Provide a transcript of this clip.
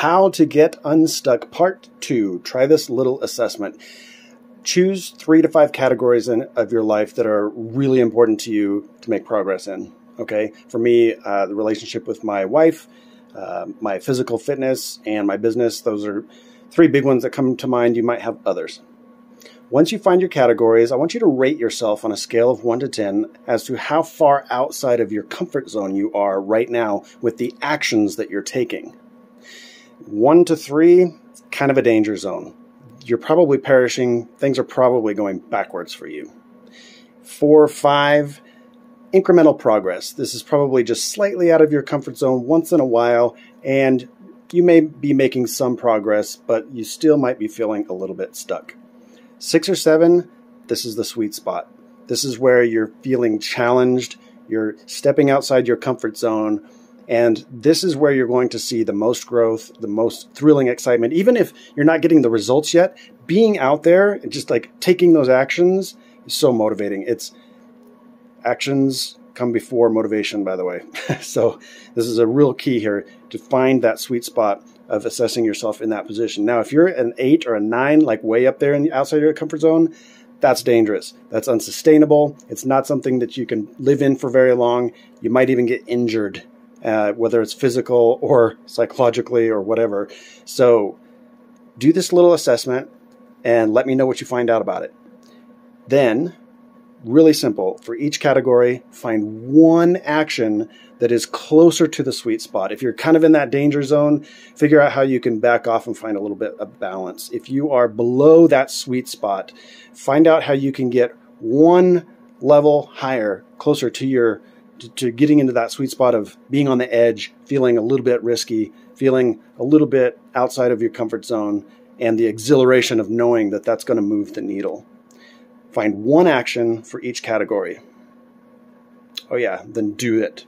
How to Get Unstuck Part 2. Try this little assessment. Choose three to five categories in, of your life that are really important to you to make progress in. Okay, for me, uh, the relationship with my wife, uh, my physical fitness, and my business, those are three big ones that come to mind. You might have others. Once you find your categories, I want you to rate yourself on a scale of 1 to 10 as to how far outside of your comfort zone you are right now with the actions that you're taking. 1 to 3, kind of a danger zone. You're probably perishing, things are probably going backwards for you. 4 5, incremental progress. This is probably just slightly out of your comfort zone once in a while, and you may be making some progress, but you still might be feeling a little bit stuck. Six or seven, this is the sweet spot. This is where you're feeling challenged, you're stepping outside your comfort zone, and this is where you're going to see the most growth, the most thrilling excitement. Even if you're not getting the results yet, being out there and just like taking those actions is so motivating. It's actions come before motivation, by the way. so this is a real key here to find that sweet spot of assessing yourself in that position. Now, if you're an eight or a nine, like way up there in the outside of your comfort zone, that's dangerous. That's unsustainable. It's not something that you can live in for very long. You might even get injured, uh, whether it's physical or psychologically or whatever. So, do this little assessment and let me know what you find out about it. Then really simple. For each category, find one action that is closer to the sweet spot. If you're kind of in that danger zone, figure out how you can back off and find a little bit of balance. If you are below that sweet spot, find out how you can get one level higher, closer to your to, to getting into that sweet spot of being on the edge, feeling a little bit risky, feeling a little bit outside of your comfort zone, and the exhilaration of knowing that that's going to move the needle. Find one action for each category. Oh, yeah, then do it.